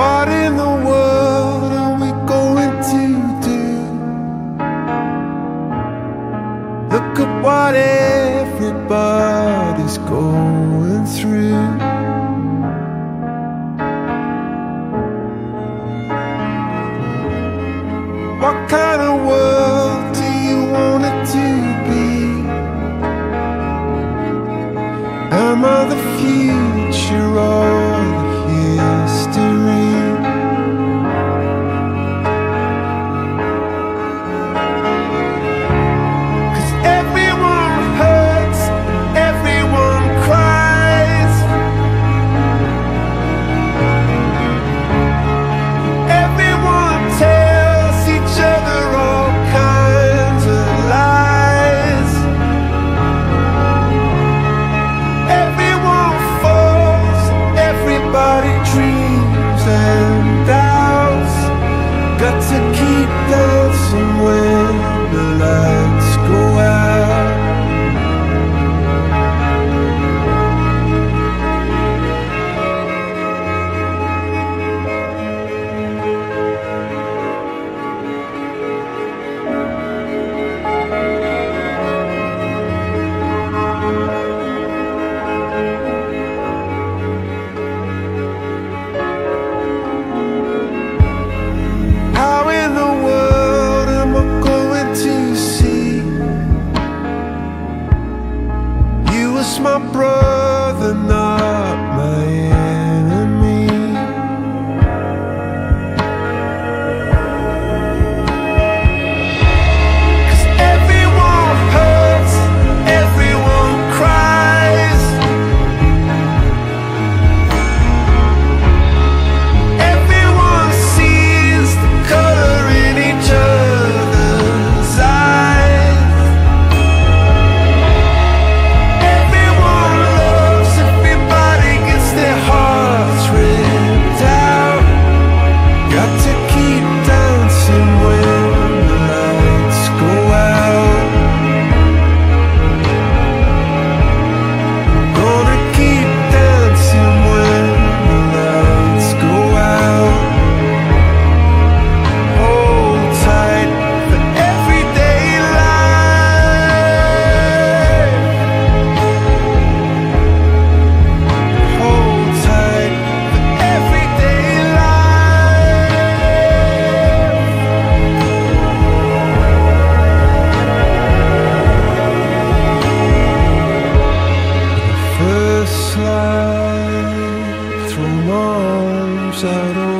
What in the world are we going to do? Look at what everybody's going through What kind of world do you want it to be? Am I the few? Out.